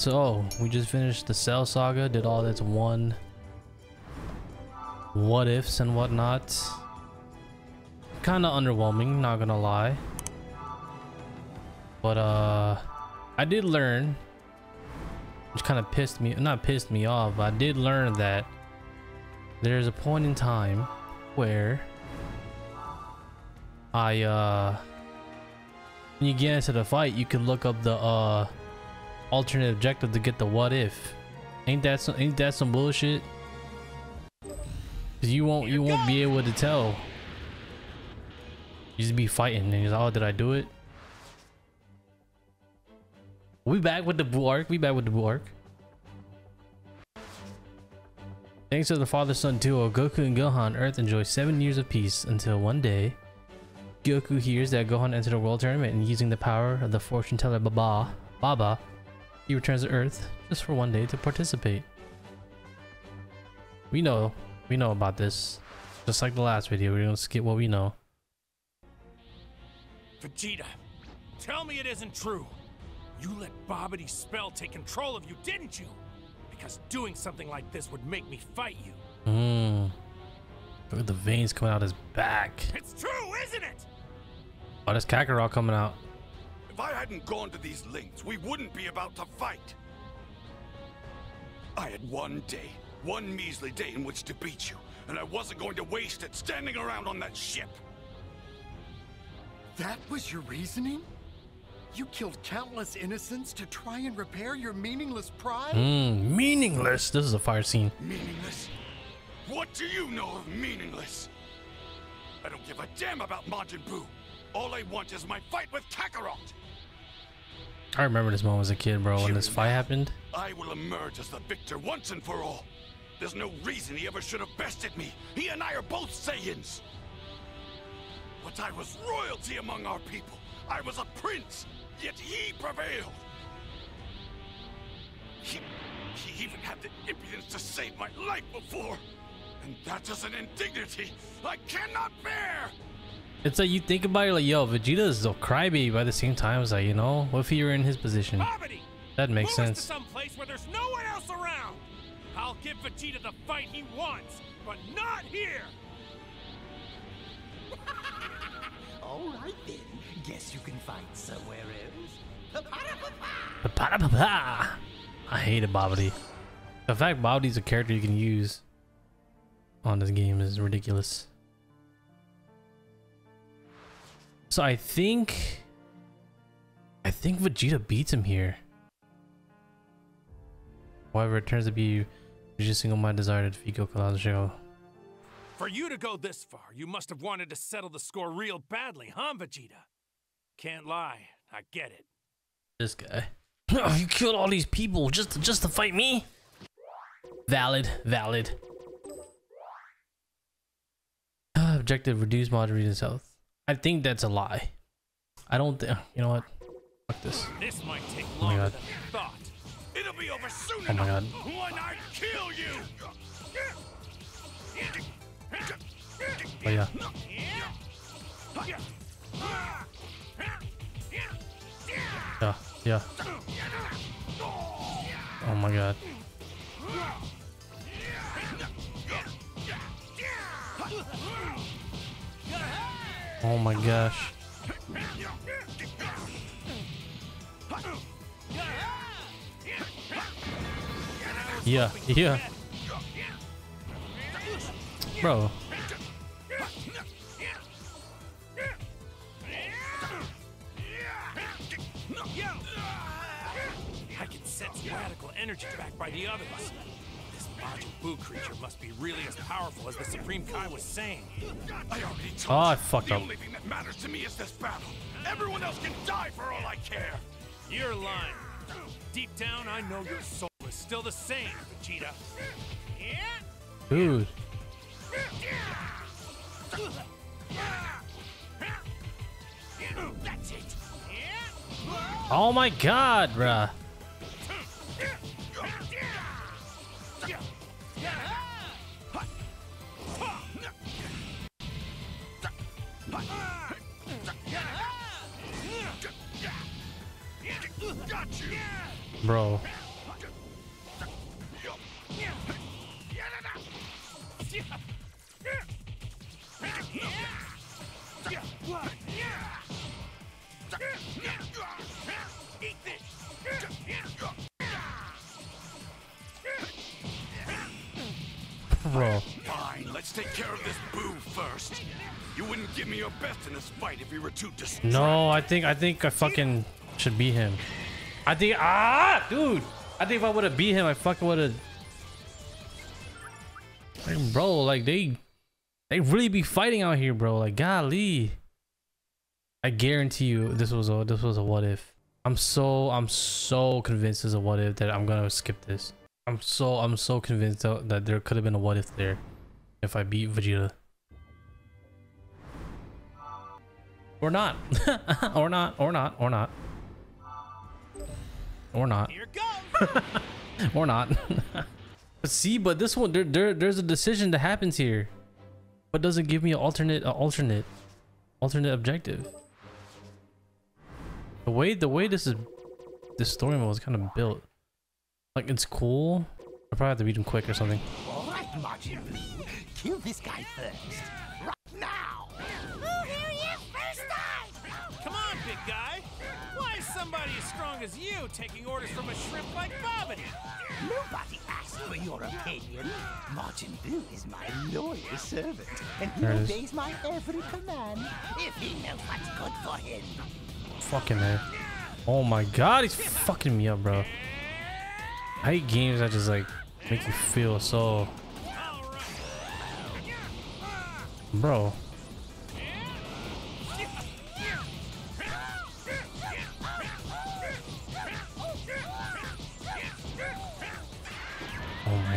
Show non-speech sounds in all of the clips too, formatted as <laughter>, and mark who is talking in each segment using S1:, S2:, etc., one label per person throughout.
S1: So, we just finished the Cell Saga, did all that's one what ifs and whatnot. Kind of underwhelming, not gonna lie. But, uh, I did learn, which kind of pissed me, not pissed me off, but I did learn that there's a point in time where I, uh, when you get into the fight, you can look up the, uh, alternate objective to get the what if. Ain't that some, ain't that some bullshit? You won't, you won't be able to tell. You just be fighting and he's like, oh, did I do it? We back with the Buu arc. We back with the Buu arc. Thanks to the father-son duo, Goku and Gohan, Earth enjoy seven years of peace until one day, Goku hears that Gohan entered a world tournament and using the power of the fortune teller Baba, Baba, he returns to Earth just for one day to participate. We know, we know about this. Just like the last video, we're gonna skip what we know.
S2: Vegeta, tell me it isn't true. You let Babidi's spell take control of you, didn't you? Because doing something like this would make me fight you.
S1: Hmm. Look at the veins coming out his back.
S2: It's true, isn't it?
S1: Oh, there's Kakarot coming out.
S3: If I hadn't gone to these lengths, we wouldn't be about to fight. I had one day, one measly day in which to beat you, and I wasn't going to waste it standing around on that ship.
S4: That was your reasoning? You killed countless innocents to try and repair your meaningless pride?
S1: Mmm, meaningless. This is a fire scene.
S3: Meaningless? What do you know of meaningless? I don't give a damn about Majin Buu. All I want is my fight with Kakarot.
S1: I remember this moment as a kid, bro, when this fight happened.
S3: I will emerge as the victor once and for all. There's no reason he ever should have bested me. He and I are both Saiyans. But I was royalty among our people. I was a prince, yet he prevailed. He, he even had the impudence to save my life before. And that is an indignity I cannot bear.
S1: It's like you think about it, like, yo, Vegeta is a crybaby. By the same time, it's like, you know, what if you were in his position?
S2: Babidi!
S1: That makes
S2: Move
S1: sense.
S2: to some place where there's no one else around. I'll give Vegeta the fight he wants, but not here. <laughs>
S5: All right then. Guess you can fight somewhere else.
S1: Pa-pa-da-pa-pa. I hated Babidi. The fact Babidi's a character you can use on this game is ridiculous. So I think, I think Vegeta beats him here. However, it turns to be Vegeta single my desire to defeat Goku Lazio.
S2: For you to go this far, you must have wanted to settle the score real badly, huh, Vegeta? Can't lie, I get it.
S1: This guy. <clears throat> Oh, you killed all these people just just to fight me? Valid, valid. <sighs> Objective: reduce Vegeta's health. I think that's a lie. I don't think. Oh, you know what? Fuck this.
S2: This might take
S1: Oh my
S2: longer
S1: God.
S2: than I thought.
S3: It'll be over soon
S1: Oh my God.
S3: when I kill you.
S1: Oh yeah. Yeah. Yeah. Oh my god. Oh my gosh. Yeah, yeah. Bro.
S2: I can sense radical energy back by the others. This Majin creature must be really as powerful as the Supreme Kai was saying.
S3: I already told
S1: Oh, I
S3: you.
S1: fucked
S3: the
S1: up.
S3: only thing that matters to me is this battle. Everyone else can die for all I care.
S2: You're lying. Deep down, I know your soul is still the same, Vegeta.
S1: Dude.
S2: That's.
S1: Oh my god, bruh. Bro. Bro.
S3: Fine, let's take care of this Buu first. You wouldn't give me your best in this fight if you were too distracted.
S1: No, I think I think I fucking should beat him. I think ah, dude. I think if I would have beat him, I fucking would have. Like, bro, like they, they really be fighting out here, bro. Like, golly. I guarantee you, this was a this was a what if. I'm so I'm so convinced it's a what if that I'm gonna skip this. I'm so I'm so convinced that there could have been a what if there, if I beat Vegeta. Or not. <laughs> or not. Or not. Or not. Or not. <laughs> Or not. <laughs> but see, but this one there, there there's a decision that happens here. But doesn't give me an alternate a alternate alternate objective. The way the way this is this story mode is kind of built. Like it's cool. I probably have to beat him quick or something.
S5: All right, Majin Buu. Kill this guy first. Right now.
S6: Oh, here he is, first time!
S2: Come on, big guy! Why is somebody as strong as you taking orders from a shrimp like Babidi?
S5: Nobody asked for your opinion. Majin Buu is my loyal servant, and he
S1: There it is.
S5: obeys my every command if he knows what's good for him.
S1: Fucking man. Oh my god, he's fucking me up, bro. I hate games that just like make you feel so Bro.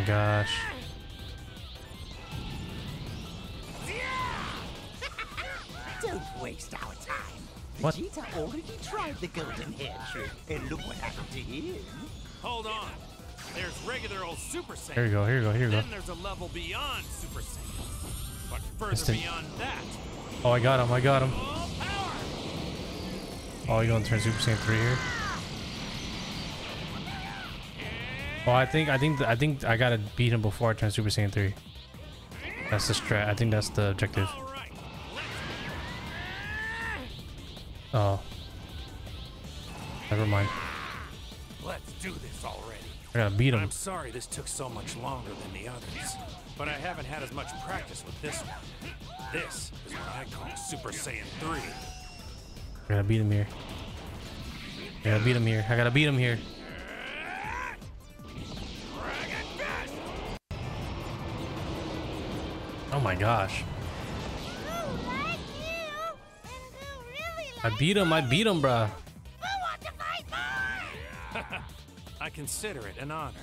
S1: My gosh.
S5: Don't waste our time.
S1: What?
S5: Vegeta already tried the golden hair trick, and look what happened to him.
S2: Hold on. There's regular old Super Saiyan.
S1: Here you go, here you go, here you go.
S2: Then there's a level beyond Super Saiyan. But further beyond that,
S1: Oh, I got him, I got him. Oh, you gonna turn Super Saiyan 3 here? Oh, I think, I think, I think I gotta beat him before I turn Super Saiyan 3. That's the strat. I think that's the objective. Oh. Never mind.
S2: let's do this already.
S1: I gotta beat him.
S2: I'm sorry this took so much longer than the others, but I haven't had as much practice with this one. This is what I call Super Saiyan 3.
S1: I gotta beat him here. I gotta beat him here. I gotta beat him here. Oh my gosh.
S6: Like you? And who really
S1: I beat him. I beat him, bruh.
S6: Who want to fight <laughs> more?
S2: I consider it an honor.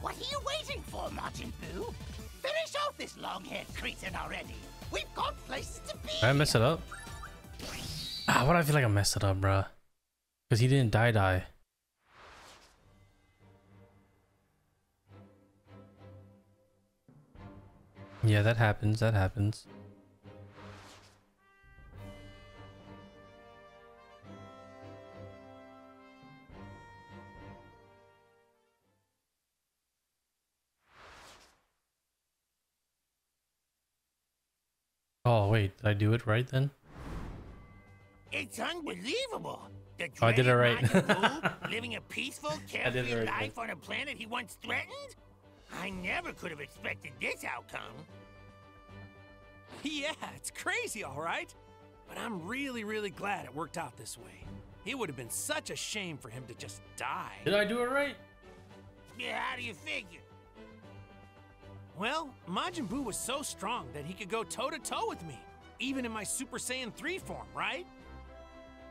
S5: What are you waiting for, Majin Buu? Finish off this long-haired cretin already. We've got places to be.
S1: Did I mess it up? Ah, why do I feel like I messed it up, bruh? Because he didn't die die. Yeah, that happens. That happens. Oh, wait. Did I do it right then?
S5: It's unbelievable. The
S1: Oh, I did it right. <laughs>
S5: Living a peaceful,
S1: I did it
S5: carefree
S1: right,
S5: life on a planet he once threatened? I never could have expected this outcome.
S2: Yeah, it's crazy, all right? But I'm really, really glad it worked out this way. It would have been such a shame for him to just die.
S1: Did I do it right?
S5: Yeah, how do you figure?
S2: Well, Majin Buu was so strong that he could go toe to toe with me, even in my Super Saiyan 3 form, right?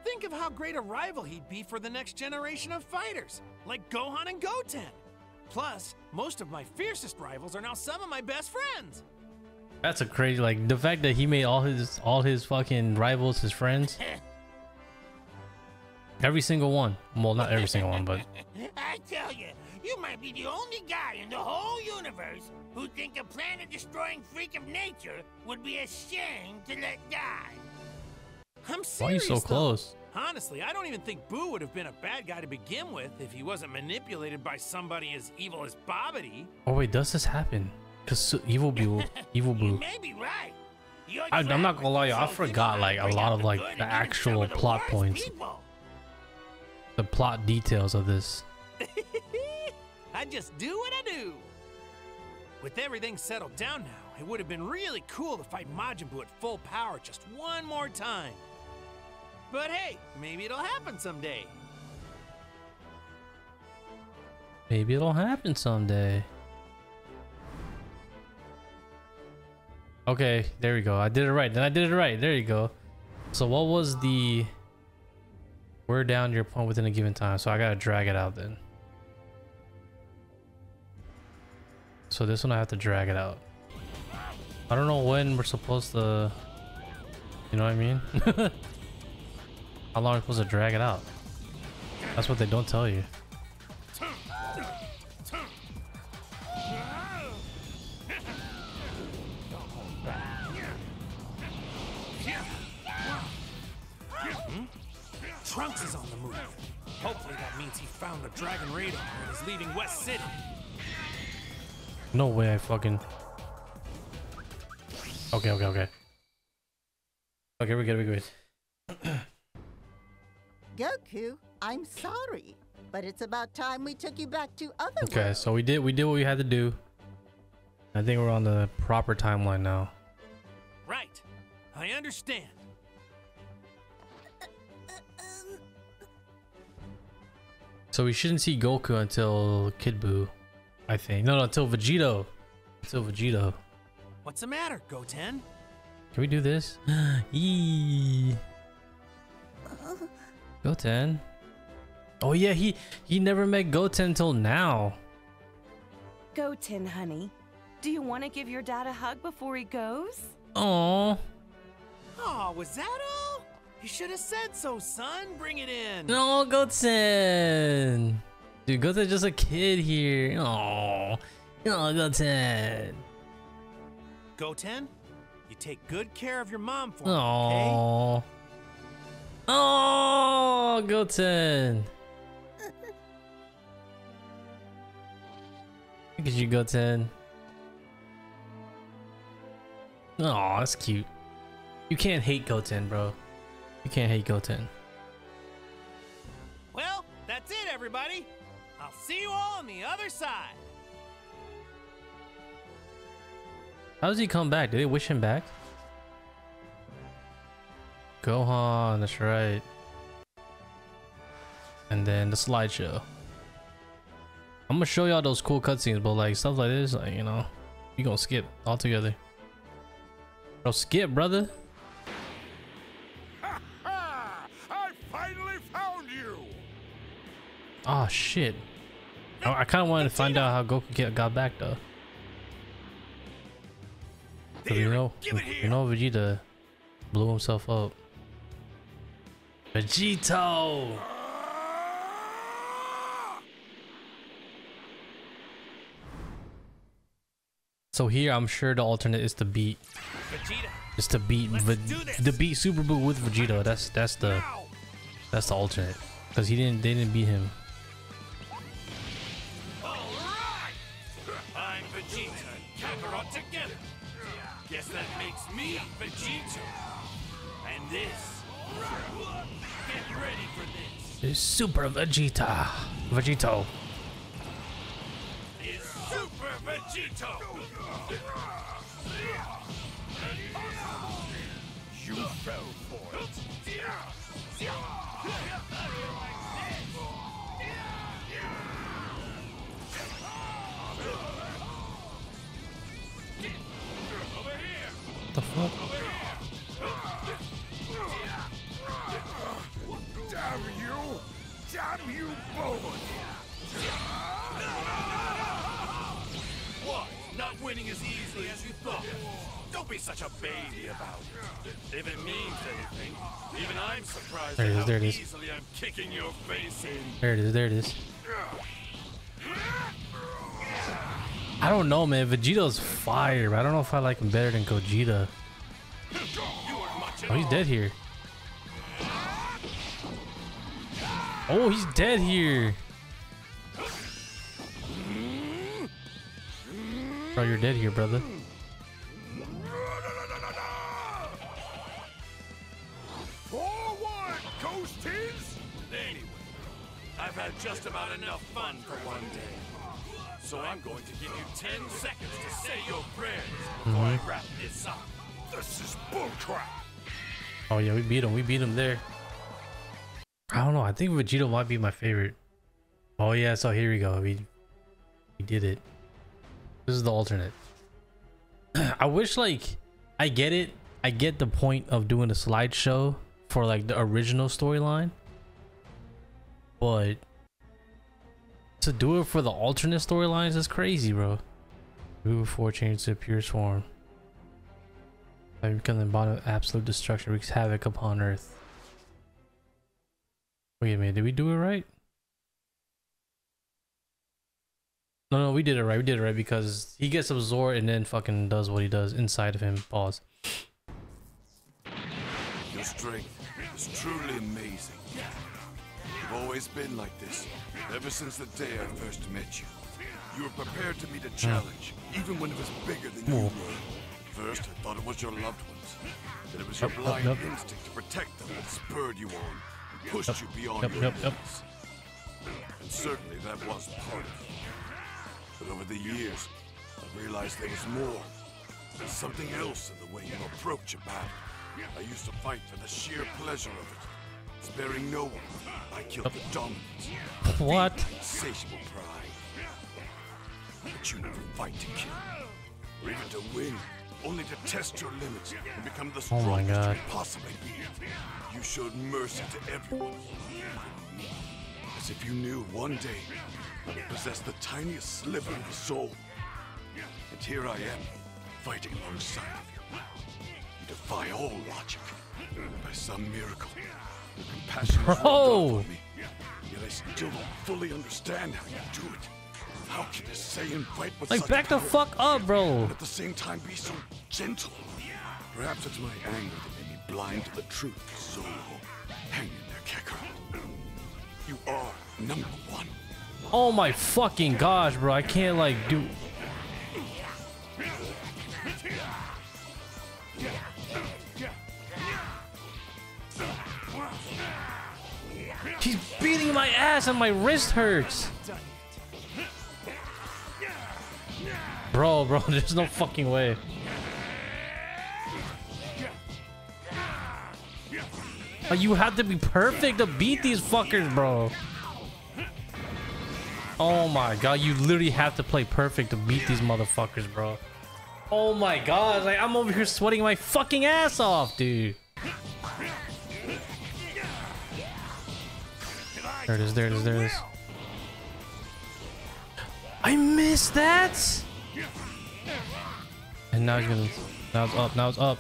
S2: Think of how great a rival he'd be for the next generation of fighters, like Gohan and Goten. Plus, most of my fiercest rivals are now some of my best friends.
S1: That's a crazy like the fact that he made all his all his fucking rivals his friends. <laughs> Every single one. Well, not every single one, but <laughs>
S5: I tell you, you might be the only guy in the whole universe who think a planet-destroying freak of nature would be ashamed to let die.
S2: I'm serious.
S1: why are you so
S2: though.
S1: close?
S2: Honestly, I don't even think Buu would have been a bad guy to begin with if he wasn't manipulated by somebody as evil as Babidi.
S1: Oh wait, does this happen? Cause evil Buu, <laughs> evil
S2: You
S1: Buu.
S2: may be right.
S1: I- I'm not gonna lie, I forgot, like, a lot of, like, the actual
S2: some of the
S1: plot points.
S2: people.
S1: The plot details of this. <laughs>
S2: I just do what I do. With everything settled down now, it would have been really cool to fight Majin Buu at full power just one more time. But hey, maybe it'll happen someday.
S1: Maybe it'll happen someday. Okay, there we go. I did it right. Then I did it right. There you go. So what was the wear down your point within a given time? So I gotta drag it out then. So this one I have to drag it out. I don't know when we're supposed to you know what I mean? <laughs> How long are we supposed to drag it out? That's what they don't tell you.
S2: Trunks is on the move. Hopefully that means he found the Dragon Radar and is leaving West City.
S1: No way I fucking. Okay, okay, okay. Okay, we're good, we're good. <clears throat>
S7: Goku, I'm sorry, but it's about time we took you back to other
S1: Okay, so we did we did what we had to do. I think we're on the proper timeline now.
S2: Right. I understand.
S1: So we shouldn't see Goku until Kid Buu. I think. No, no, until Vegito. Until Vegito.
S2: What's the matter, Goten?
S1: Can we do this? <gasps> Yee. Goten. Oh yeah, he he never met Goten until now.
S8: Goten, honey. Do you want to give your dad a hug before he goes?
S1: Oh.
S2: Oh, was that all? You should have said so, son. Bring it in.
S1: No, Goten. Dude, Goten's just a kid here. Oh. No, Goten.
S2: Goten, you take good care of your mom for me, okay?
S1: Oh. Goten. Look at you, Goten. Oh, that's cute. You can't hate Goten, bro. You can't hate Goten.
S2: Well, that's it, everybody. I'll see you all on the other side.
S1: How does he come back? Did they wish him back? Gohan, that's right. And then the slideshow. I'm gonna show y'all those cool cutscenes, but like stuff like this, like you know, you gonna skip altogether. Bro, skip, brother.
S3: Ah, I finally found you!
S1: Oh shit. I, I kind of wanted to find out how Goku get, got back though. 'Cause you know, you know Vegeta blew himself up. Vegito. So here, I'm sure the alternate is to beat,
S2: Vegeta,
S1: is to beat,
S2: Let's
S1: Ve-
S2: do this.
S1: to beat Super Buu with Vegito. That's that's the that's the alternate, because he didn't they didn't beat him.
S2: all right. I'm Vegeta and Kakarot together. Guess that makes me Vegito. And this.
S1: It's Super Vegeta, Vegito.
S2: Is Super Vegito.
S3: You fell for it.
S2: Not winning as easily as you thought. Don't be such a baby about it. If it means anything, even I'm surprised
S1: There it is, there it is.
S2: easily I'm kicking your face in.
S1: There it is. There it is. I don't know, man. Vegeta's fire. but I don't know if I like him better than Gogeta.
S2: You weren't much at
S1: Oh, he's dead here. Oh, he's dead here. Bro, you're dead here, brother.
S3: Forward, Ghosties! Anyway, I've had just about enough fun for one day. So I'm going to give you 10 seconds to say your prayers before I mm-hmm. wrap this up. This is bullcrap!
S1: Oh yeah, we beat him. We beat him there. I don't know. I think Vegito might be my favorite. Oh yeah, so here we go. We we did it. This is the alternate. <clears throat> I wish like I get it. I get the point of doing a slideshow for like the original storyline. But to do it for the alternate storylines is crazy, bro. Move before change to purest form. I become the bottom of absolute destruction wreaks havoc upon Earth. Wait a minute, did we do it right? No, no, we did it right. We did it right because he gets absorbed and then fucking does what he does inside of him. Pause.
S3: Your strength is truly amazing. You've always been like this, ever since the day I first met you. You were prepared to meet a challenge, even when it was bigger than you were. First, I thought it was your loved ones. That it was your blind instinct to protect them that spurred you on, and pushed you beyond your limits. And certainly that was part of it. But over the years, I realized there was more. There's something else in the way you approach a battle. I used to fight for the sheer pleasure of it. Sparing no one, I killed the dominant.
S1: What?
S3: Insatiable pride. But you never fight to kill. Or even to win. Only to test your limits and become the
S1: Oh my
S3: strongest
S1: God.
S3: you possibly be. You showed mercy to everyone. even me. As if you knew one day possess the tiniest sliver of a soul. And here I am, fighting alongside of you. You defy all logic. By some miracle, your compassion rubbed on me. Yet I still don't fully understand how you do it. How can a Saiyan fight with
S1: Like back the fuck up, bro.
S3: and at the same time be so gentle? Perhaps it's my anger that made me blind to the truth. So, hang in there, Kakarot. You are number one.
S1: Oh my fucking gosh, bro. I can't like do. He's beating my ass and my wrist hurts. Bro, bro, <laughs> there's no fucking way. You have to be perfect to beat these fuckers, bro. Oh my god, you literally have to play perfect to beat these motherfuckers, bro. Oh my god, like I'm over here sweating my fucking ass off, dude. There it is, there it is, there it is. I missed that! And now he's gonna now it's up, now it's up.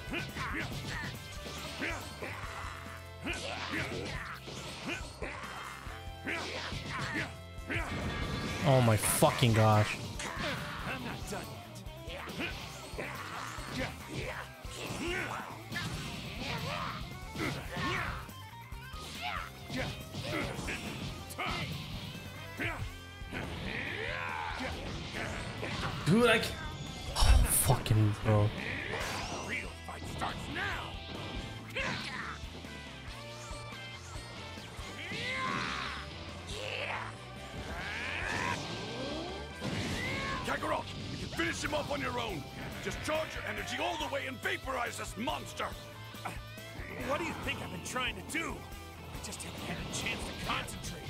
S1: Oh my fucking gosh. Dude, like oh, fucking bro.
S3: Finish him off on your own. Just charge your energy all the way and vaporize this monster.
S2: What do you think I've been trying to do? I just haven't had a chance to concentrate.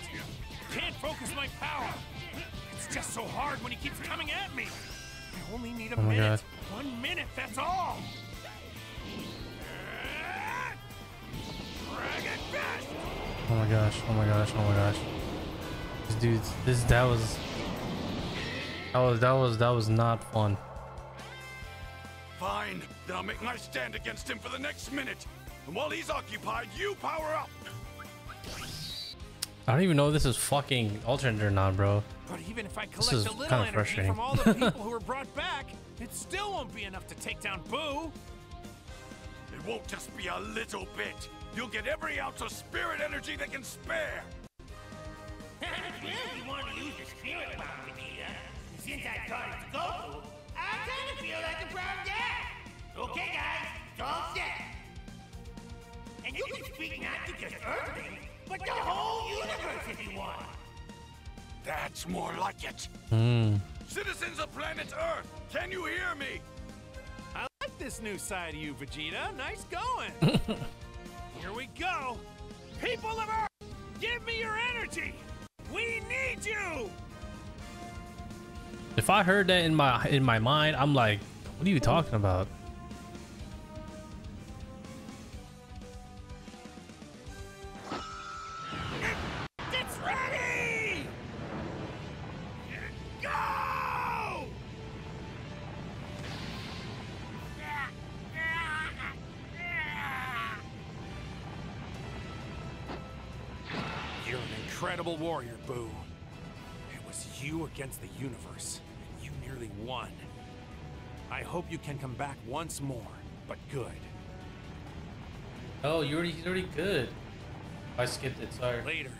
S2: Can't focus my power. It's just so hard when he keeps coming at me. I only need a
S1: Oh
S2: minute.
S1: God.
S2: One minute, that's all. Dragon Fist!
S1: Oh my gosh, oh my gosh, oh my gosh. This dude, this that was that was that was that was not fun.
S3: Fine, then I'll make my stand against him for the next minute. And while he's occupied, you power up.
S1: I don't even know if this is fucking alternate or not, bro.
S2: But even if I
S1: This
S2: collect
S1: is
S2: a little
S1: kinda
S2: energy
S1: frustrating.
S2: from all the people <laughs> who were brought back, it still won't be enough to take down Buu.
S3: It won't just be a little bit. You'll get every ounce of spirit energy they can spare. <laughs>
S5: Well, if you want to use the spirit bomb, Vegeta, since I taught it to Goku, I kind of feel like a proud dad. Okay, guys, it's all set. And you can speak not to just Earthlings, but the whole universe if you want.
S3: That's more like it.
S1: Hmm.
S3: Citizens of planet Earth, can you hear me?
S2: I like this new side of you, Vegeta. Nice going. <laughs> Here we go. People of Earth, give me your energy. We need you.
S1: If I heard that in my in my mind, I'm like, what are you talking about?
S2: It's ready. Go! You're an incredible warrior, Buu. It was you against the universe, hope you can come back once more, but good.
S1: Oh, you already he's already good. I skipped it. Sorry.
S2: Later.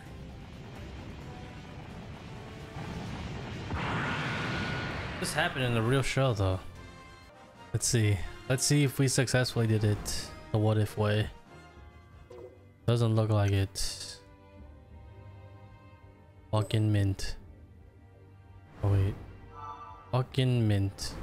S1: This happened in the real show, though. Let's see. Let's see if we successfully did it the what if way. Doesn't look like it. Fucking mint. Oh wait. Fucking mint.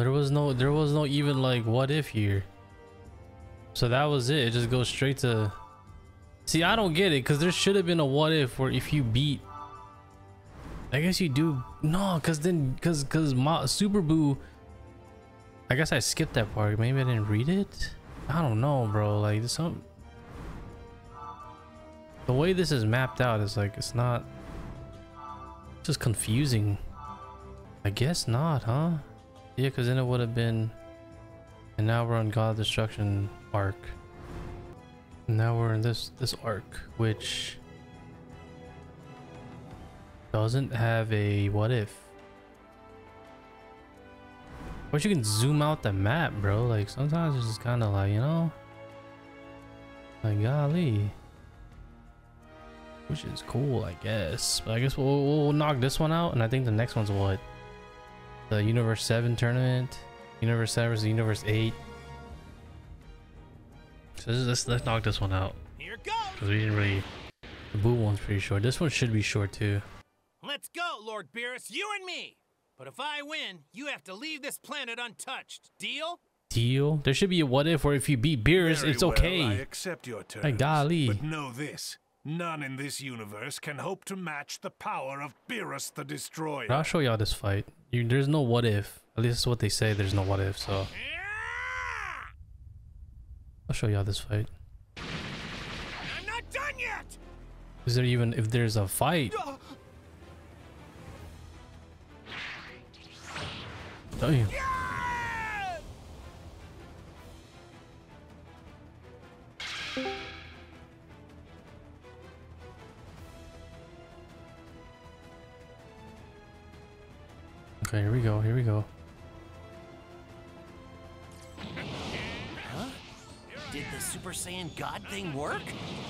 S1: There was no, there was no even like what if here. So that was it. It just goes straight to. See, I don't get it because there should have been a what if where if you beat. I guess you do no, because then because because my Super Buu. I guess I skipped that part. Maybe I didn't read it. I don't know, bro. Like some. The way this is mapped out is like it's not. Just confusing. I guess not, huh? Yeah, because then it would have been. And now we're on God Destruction arc. Now we're in this this arc, which doesn't have a what if. But you can zoom out the map, bro. Like sometimes it's just kind of like you know, like golly, which is cool, I guess. But I guess we'll, we'll knock this one out, and I think the next one's what the Universe Seven tournament, Universe Seven versus Universe Eight. So let's, let's let's knock this one out
S2: Here goes.
S1: because we didn't really. The Buu one's pretty short. This one should be short too.
S2: Let's go, Lord Beerus, you and me. But if I win, you have to leave this planet untouched. Deal?
S1: Deal. There should be a what if where if you beat Beerus,
S9: Very
S1: it's
S9: well,
S1: okay.
S9: I accept your terms.
S1: Like, golly.
S9: But know this. None in this universe can hope to match the power of Beerus the Destroyer.
S1: But I'll show y'all this fight. You, there's no what if. At least that's what they say. There's no what if. So I'll show y'all this fight.
S2: I'm not done yet.
S1: Is there even if there's a fight? Damn. Okay, here we go. Here we go. Huh?
S2: Did the Super Saiyan God thing work?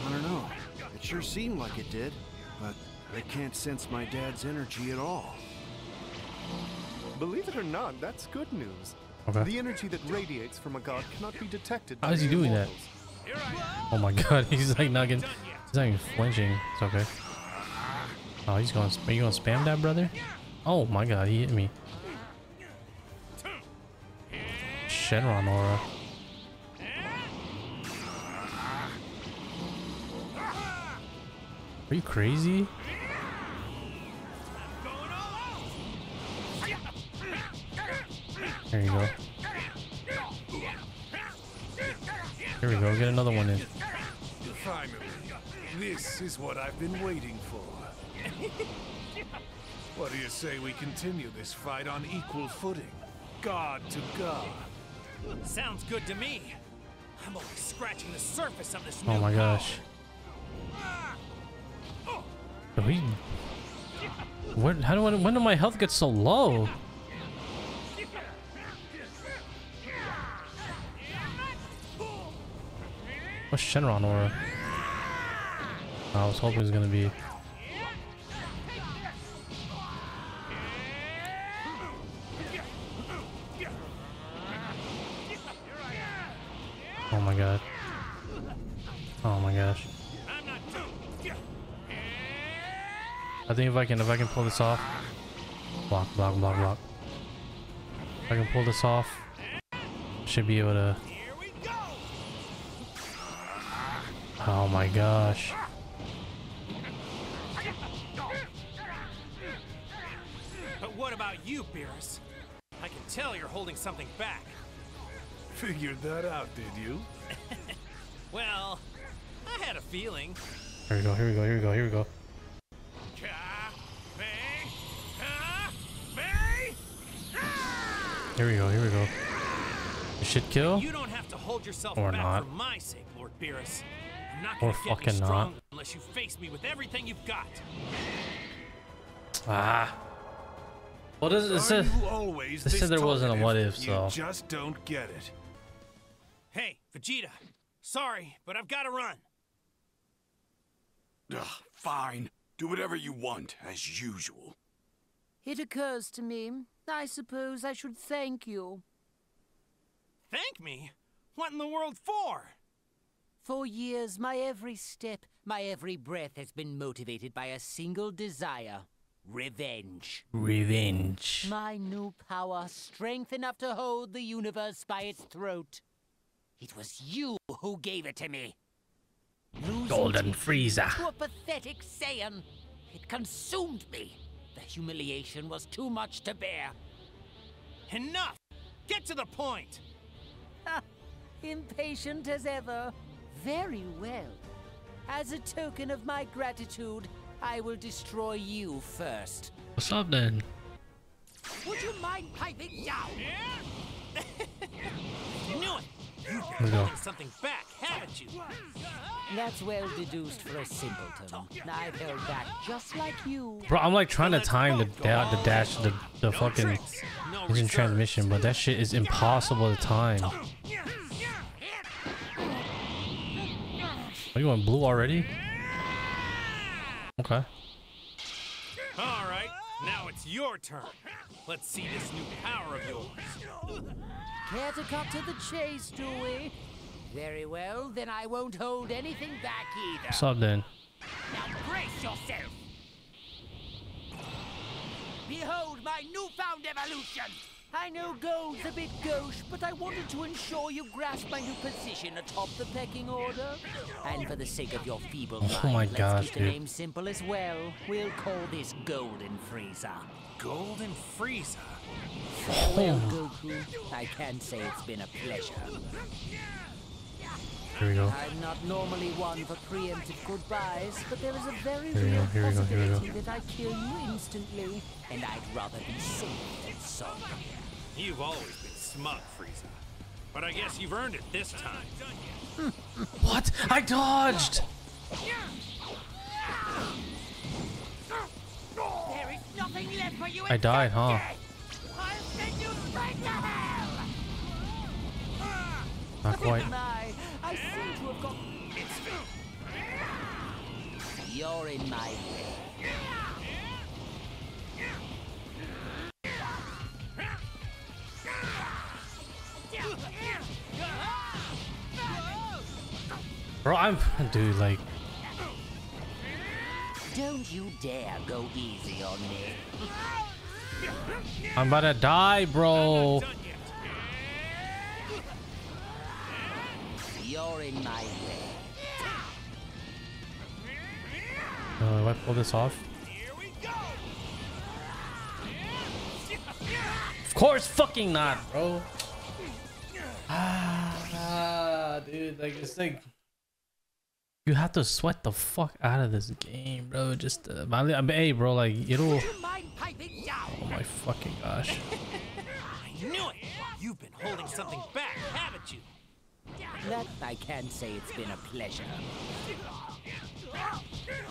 S10: I don't know. It sure seemed like it did, but I can't sense my dad's energy at all.
S11: Believe it or not, that's good news.
S1: Okay.
S11: The energy that radiates from a god cannot be detected.
S1: How is he
S11: mere
S1: doing that? Oh my god, <laughs> he's like not getting, he's not even flinching. It's okay. Oh, he's going. Are you going to spam that, brother? Oh my god, he hit me. Shenron aura. Are you crazy? There you go. Here we go. Get another one in.
S9: Finally, this is what I've been waiting for. <laughs> what do you say we continue this fight on equal footing? God to God.
S2: Sounds good to me. I'm only scratching the surface of this
S1: Oh
S2: new
S1: my
S2: power.
S1: gosh. Are we? Where, how do I, when did my health get so low? What's Shenron aura? I was hoping it was gonna be. I if I can if I can pull this off. Block, block, block, block. If I can pull this off, should be able to Oh my gosh.
S2: But what about you, Beerus? I can tell you're holding something back.
S9: Figured that out, did you? <laughs>
S2: Well, I had a feeling.
S1: Here we go, here we go, here we go, here we go. Here we go, here we go. This should kill?
S2: You don't have to hold yourself
S1: Or
S2: back
S1: not.
S2: for my sake, Lord Beerus. I'm not
S1: Or fucking
S2: me
S1: not.
S2: unless you face me with everything you've got.
S1: Ah. Well, this, this,
S9: Are
S1: said,
S9: always
S1: this
S9: this
S1: said there wasn't a
S9: talkative?
S1: what if,
S9: You
S1: so.
S9: just don't get it.
S2: Hey, Vegeta. Sorry, but I've got to run.
S3: Ugh, fine. Do whatever you want, as usual.
S12: It occurs to me, I suppose I should thank you.
S2: Thank me? What in the world for?
S12: For years, my every step, my every breath has been motivated by a single desire revenge.
S1: Revenge.
S12: My new power, strength enough to hold the universe by its throat. It was you who gave it to me. Losing
S1: Golden
S12: to-
S1: Frieza.
S12: To a pathetic Saiyan. It consumed me. The humiliation was too much to bear.
S2: Enough! Get to the point!
S12: Impatient as ever. Very well. As a token of my gratitude, I will destroy you first.
S1: What's up then?
S12: Would you mind piping down? <laughs>
S2: Knew it! You've
S1: Here
S2: been
S1: we go.
S2: holding something back, haven't you?
S12: That's well deduced for a simpleton. I've held back just like you.
S1: Bro, I'm like trying to time the da the dash, the, the fucking
S2: tricks, no
S1: engine transmission, but that shit is impossible to time. Are you want blue already? Okay.
S2: All right, now it's your turn. Let's see this new power of yours.
S12: Care to cut to the chase, do we? Very well, then I won't hold anything back either.
S1: What's up then?
S12: Now brace yourself! Behold my newfound evolution! I know gold's a bit gauche, but I wanted to ensure you grasp my new position atop the pecking order. And for the sake of your feeble
S1: Oh
S12: mind,
S1: my
S12: let's
S1: gosh,
S12: keep the name simple as well. We'll call this Golden Frieza.
S2: Golden Frieza?
S12: Farewell, oh. Goku. I can say it's been a pleasure.
S1: Here we go.
S12: I'm not normally one for preemptive goodbyes, but there is a very
S1: Here we go,
S12: real
S1: here we go, here go.
S12: possibility that I kill you instantly, and I'd rather be safe than sorry.
S2: You've always been smug, Frieza. But I guess you've earned it this time. <laughs>
S1: What? I dodged!
S12: There is nothing left for you
S1: I died, huh?
S12: I'll send you straight to hell!
S1: Not quite.
S12: My, I seem to have got... You're in my way.
S1: Bro, I'm <laughs> dude like
S12: Don't you dare go easy on me.
S1: I'm about to die, bro.
S12: You're in my way.
S1: Uh, if I pull this off. Of course, fucking not, bro. Ah, dude, like it's like you have to sweat the fuck out of this game, bro. Just, uh, I mean, hey, bro, like it'll.
S12: Mind piping down?
S1: Oh my fucking gosh. <laughs>
S2: I knew it! You've been holding something back, haven't you?
S12: That I can say it's been a pleasure.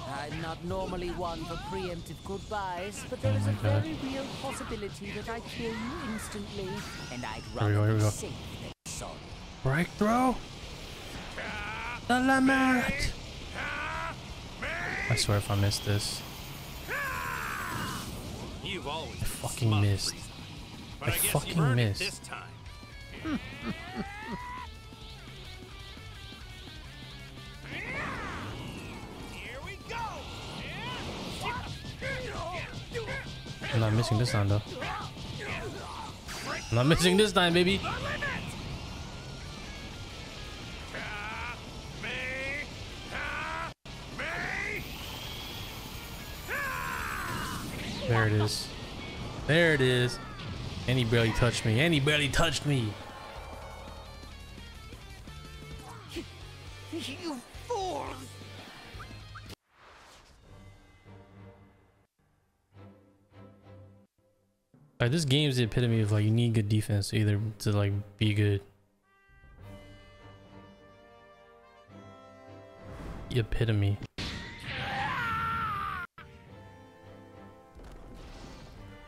S12: I'm not normally one for preemptive goodbyes, but there is a
S1: my God.
S12: very real possibility that I kill you instantly, and I'd
S1: Here we go,
S12: rather
S1: here we
S12: be
S1: go.
S12: safe than sorry.
S1: Breakthrough? The limit! I swear if I miss this.
S2: You've always
S1: I fucking missed. I, fucking missed. <laughs> missing this time though. I'm not missing this time, baby. There it is. There it is. And he barely touched me. And he barely touched me. Like this game's the epitome of like you need good defense either to like be good. The epitome.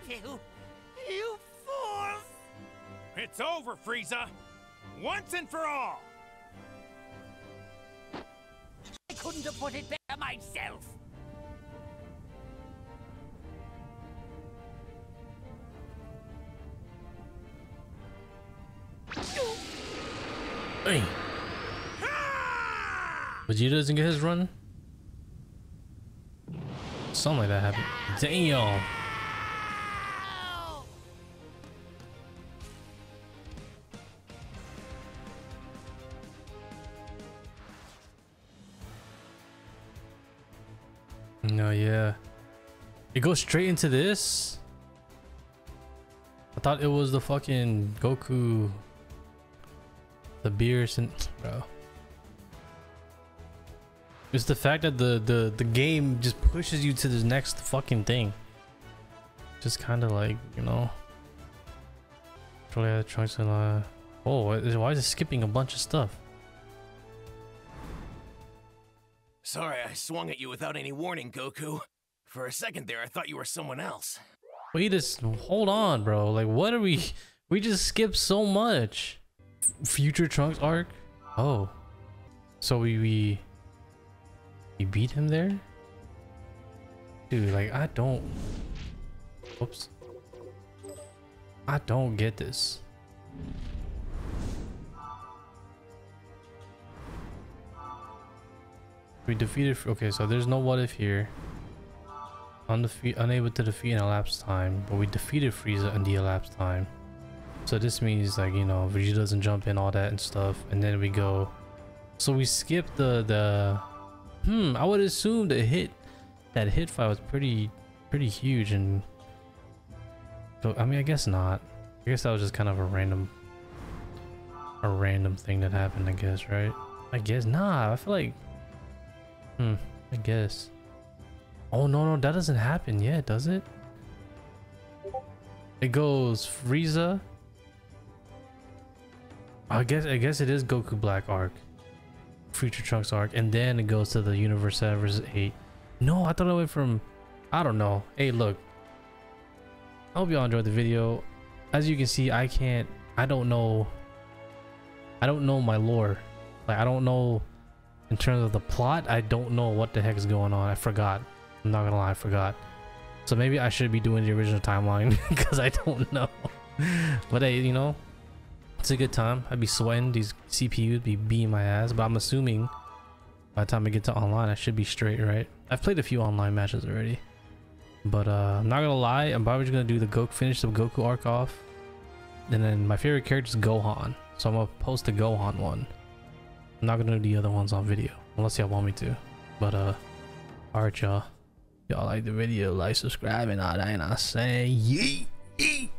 S5: You, you fools!
S2: It's over, Frieza. Once and for all.
S12: I couldn't have put it better myself.
S1: Vegeta doesn't get his run? Something like that happened. Damn. No, yeah. It goes straight into this? I thought it was the fucking Goku. The beers and bro. It's the fact that the the the game just pushes you to the next fucking thing. Just kind of like you know. Probably Trunks and uh. Oh, why is- it skipping a bunch of stuff?
S13: Sorry I swung at you without any warning, Goku. For a second there, I thought you were someone else.
S1: Wait, just hold on, bro. Like, what are we? We just skipped so much. Future Trunks arc. Oh, so we we we beat him there, dude. Like, I don't. Whoops. I don't get this. We defeated. Okay, so there's no what if here. Undefeat, unable to defeat in elapsed time, but we defeated Frieza in the elapsed time. So this means like you know Vegeta doesn't jump in all that and stuff, and then we go. So we skip the the. Hmm, I would assume the Hit, that Hit fight was pretty pretty huge and. So I mean I guess not. I guess that was just kind of a random. A random thing that happened, I guess, right? I guess nah. I feel like. Hmm. I guess. Oh no no that doesn't happen yet, does it? It goes Frieza. I guess I guess it is Goku Black arc. Future Trunks arc, and then it goes to the Universe 7 versus 8. No, I thought it went from I don't know. Hey look. I hope y'all enjoyed the video. As you can see, I can't I don't know I don't know my lore. Like I don't know in terms of the plot, I don't know what the heck is going on. I forgot. I'm not gonna lie, I forgot. So maybe I should be doing the original timeline <laughs> because I don't know. <laughs> but hey, you know, it's a good time. I'd be sweating. These CPUs be beating my ass. But I'm assuming by the time I get to online, I should be straight, right? I've played a few online matches already. But uh, I'm not gonna lie, I'm probably just gonna do the Goku finish the Goku arc off. And then my favorite character is Gohan. So I'm gonna post the Gohan one. I'm not gonna do the other ones on video. Unless y'all want me to. But uh alright y'all. Y'all like the video, like, subscribe, and all that, and I say yeet, yeet.